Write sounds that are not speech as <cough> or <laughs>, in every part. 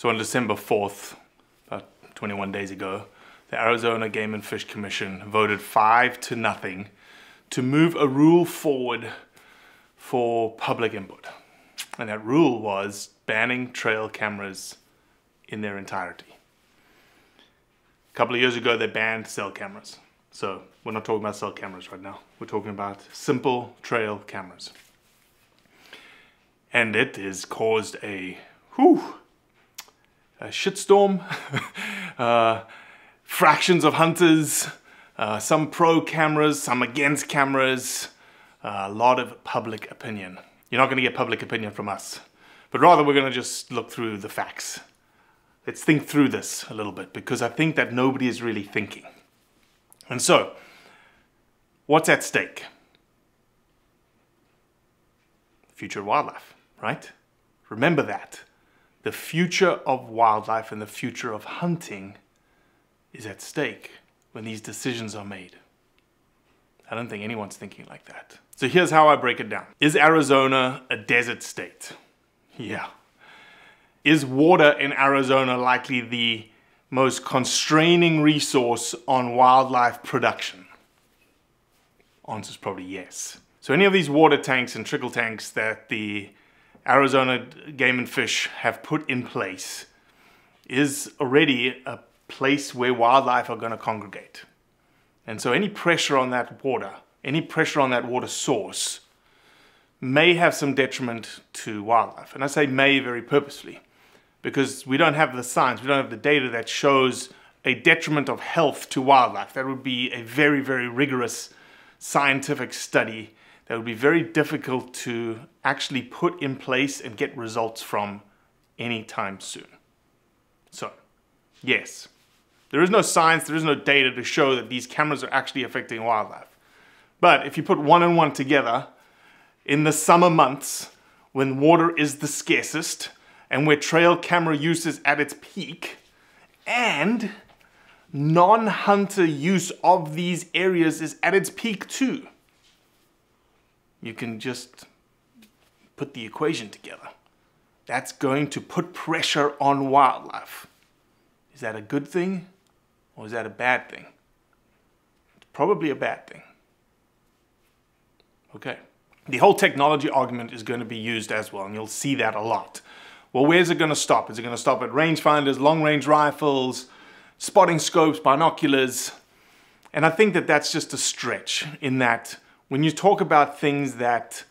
So on December 4th, about 21 days ago, the Arizona Game and Fish Commission voted five to nothing to move a rule forward for public input. And that rule was banning trail cameras in their entirety. A couple of years ago, they banned cell cameras. So we're not talking about cell cameras right now. We're talking about simple trail cameras. And it has caused a, whew, a shitstorm, <laughs> uh, fractions of hunters, uh, some pro cameras, some against cameras, a lot of public opinion. You're not going to get public opinion from us, but rather we're going to just look through the facts. Let's think through this a little bit because I think that nobody is really thinking. And so, what's at stake? Future wildlife, right? Remember that the future of wildlife and the future of hunting is at stake when these decisions are made. I don't think anyone's thinking like that. So here's how I break it down. Is Arizona a desert state? Yeah. Is water in Arizona likely the most constraining resource on wildlife production? Answer is probably yes. So any of these water tanks and trickle tanks that the Arizona Game and Fish have put in place is already a place where wildlife are going to congregate. And so any pressure on that water, any pressure on that water source may have some detriment to wildlife. And I say may very purposefully because we don't have the science, we don't have the data that shows a detriment of health to wildlife. That would be a very, very rigorous scientific study that would be very difficult to actually put in place and get results from anytime soon. So, yes, there is no science, there is no data to show that these cameras are actually affecting wildlife. But if you put one and one together, in the summer months, when water is the scarcest, and where trail camera use is at its peak, and non-hunter use of these areas is at its peak too you can just put the equation together. That's going to put pressure on wildlife. Is that a good thing or is that a bad thing? It's probably a bad thing. Okay. The whole technology argument is going to be used as well, and you'll see that a lot. Well, where's it going to stop? Is it going to stop at rangefinders, long-range rifles, spotting scopes, binoculars? And I think that that's just a stretch in that when you talk about things that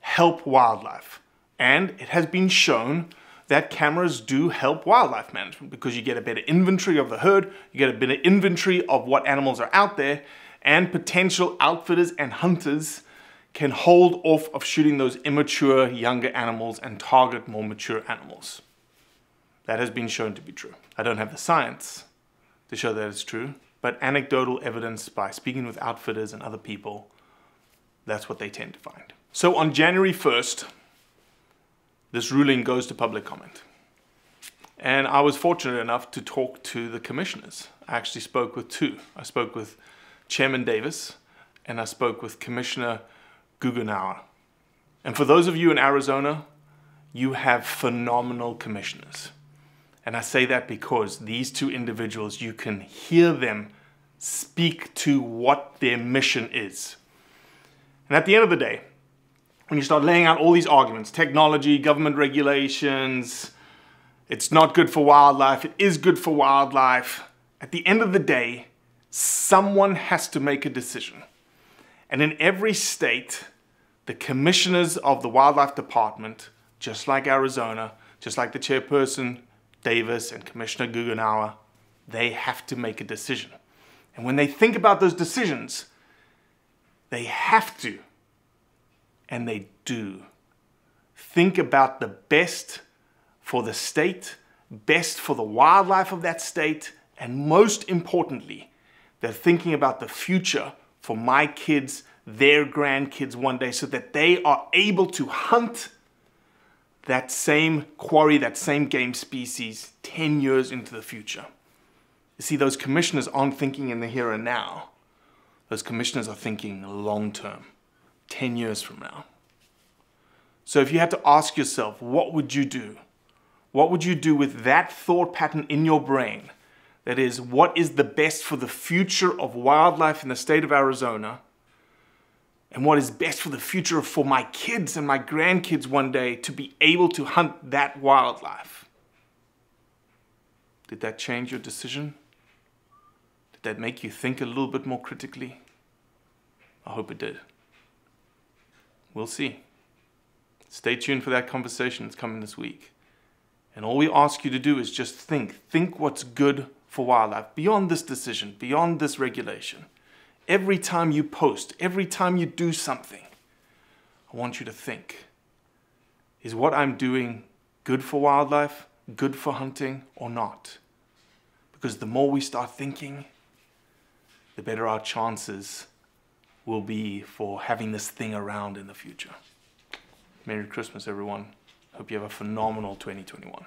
help wildlife. And it has been shown that cameras do help wildlife management because you get a better inventory of the herd, you get a better inventory of what animals are out there, and potential outfitters and hunters can hold off of shooting those immature younger animals and target more mature animals. That has been shown to be true. I don't have the science to show that it's true, but anecdotal evidence by speaking with outfitters and other people that's what they tend to find. So on January 1st, this ruling goes to public comment. And I was fortunate enough to talk to the commissioners. I actually spoke with two. I spoke with Chairman Davis and I spoke with Commissioner Goughnour. And for those of you in Arizona, you have phenomenal commissioners. And I say that because these two individuals, you can hear them speak to what their mission is. And at the end of the day, when you start laying out all these arguments, technology, government regulations, it's not good for wildlife, it is good for wildlife, at the end of the day, someone has to make a decision. And in every state, the commissioners of the wildlife department, just like Arizona, just like the chairperson Davis and Commissioner Goughnour, they have to make a decision. And when they think about those decisions, they have to, and they do. Think about the best for the state, best for the wildlife of that state, and most importantly, they're thinking about the future for my kids, their grandkids one day, so that they are able to hunt that same quarry, that same game species 10 years into the future. You see, those commissioners aren't thinking in the here and now. Those commissioners are thinking long term, 10 years from now. So if you had to ask yourself, what would you do? What would you do with that thought pattern in your brain? That is, what is the best for the future of wildlife in the state of Arizona? And what is best for the future for my kids and my grandkids one day to be able to hunt that wildlife? Did that change your decision? That make you think a little bit more critically? I hope it did. We'll see. Stay tuned for that conversation. It's coming this week. And all we ask you to do is just think. Think what's good for wildlife beyond this decision, beyond this regulation. Every time you post, every time you do something, I want you to think is what I'm doing good for wildlife, good for hunting, or not? Because the more we start thinking, the better our chances will be for having this thing around in the future. Merry Christmas, everyone. Hope you have a phenomenal 2021.